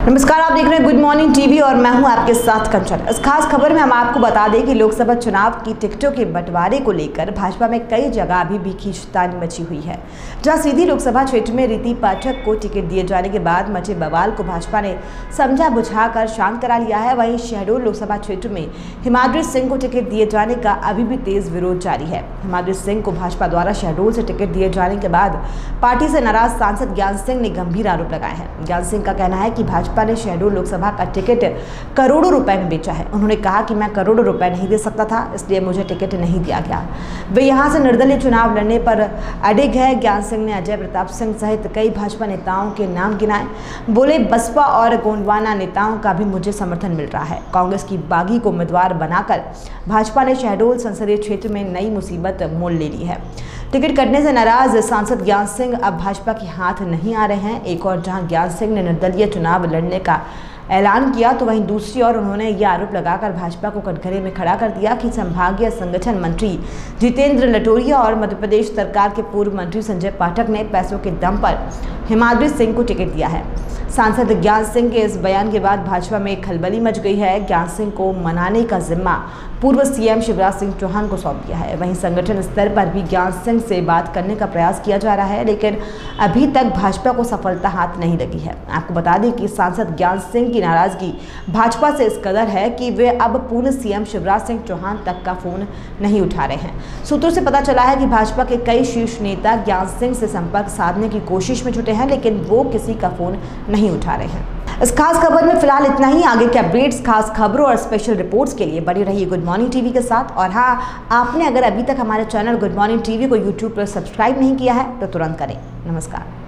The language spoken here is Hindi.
नमस्कार, आप देख रहे हैं गुड मॉर्निंग टीवी और मैं हूँ आपके साथ कंचन। इस खास खबर में हम आपको बता दें कि लोकसभा चुनाव की टिकटों के बंटवारे को लेकर भाजपा में कई जगह अभी भी खींचतान मची हुई है। जहाँ सीधी लोकसभा क्षेत्र में रीति पाठक को टिकट दिए जाने के बाद मचे बवाल को भाजपा ने समझा बुझाकर शांत करा लिया है। वहीं शहडोल लोकसभा क्षेत्र में हिमाद्री सिंह को टिकट दिए जाने का अभी भी तेज विरोध जारी है। हिमाद्री सिंह को भाजपा द्वारा शहडोल से टिकट दिए जाने के बाद पार्टी से नाराज़ सांसद ज्ञान सिंह ने गंभीर आरोप लगाए हैं। ज्ञान सिंह का कहना है कि भाजपा भाजपा ने शहडोल लोकसभा का टिकट करोड़ों रुपए में बेचा है। उन्होंने कहा कि मैं करोड़ों रुपए नहीं दे सकता था, इसलिए मुझे टिकट नहीं दिया गया। वे यहाँ से निर्दलीय चुनाव लड़ने पर अडिग है। ज्ञान सिंह ने अजय प्रताप सिंह सहित कई भाजपा नेताओं के नाम गिनाए। बोले, बसपा और गोंडवाना नेताओं का भी मुझे समर्थन मिल रहा है। कांग्रेस की बागी को उम्मीदवार बनाकर भाजपा ने शहडोल संसदीय क्षेत्र में नई मुसीबत मोल ले ली है। टिकट कटने से नाराज़ सांसद ज्ञान सिंह अब भाजपा के हाथ नहीं आ रहे हैं। एक और जहाँ ज्ञान सिंह ने निर्दलीय चुनाव लड़ने का ऐलान किया तो वहीं दूसरी ओर उन्होंने ये आरोप लगाकर भाजपा को कटघरे में खड़ा कर दिया कि संभागीय संगठन मंत्री जितेंद्र लटोरिया और मध्य प्रदेश सरकार के पूर्व मंत्री संजय पाठक ने पैसों के दम पर हिमाद्री सिंह को टिकट दिया है। सांसद ज्ञान सिंह के इस बयान के बाद भाजपा में खलबली मच गई है। ज्ञान सिंह को मनाने का जिम्मा पूर्व सीएम शिवराज सिंह चौहान को सौंप दिया है। वहीं संगठन स्तर पर भी ज्ञान सिंह से बात करने का प्रयास किया जा रहा है, लेकिन अभी तक भाजपा को सफलता हाथ नहीं लगी है। आपको बता दें कि सांसद ज्ञान सिंह की नाराज़गी भाजपा से इस कदर है कि वे अब पूर्व सीएम शिवराज सिंह चौहान तक का फ़ोन नहीं उठा रहे हैं। सूत्रों से पता चला है कि भाजपा के कई शीर्ष नेता ज्ञान सिंह से संपर्क साधने की कोशिश में जुटे हैं, लेकिन वो किसी का फ़ोन नहीं उठा रहे हैं। इस खास खबर में फ़िलहाल इतना ही। आगे के अपडेट्स, खास खबरों और स्पेशल रिपोर्ट्स के लिए बनी रहिए गुड मॉर्निंग टीवी के साथ। और हाँ आपने अगर अभी तक हमारे चैनल गुड मॉर्निंग टीवी को यूट्यूब पर सब्सक्राइब नहीं किया है तो तुरंत करें। नमस्कार।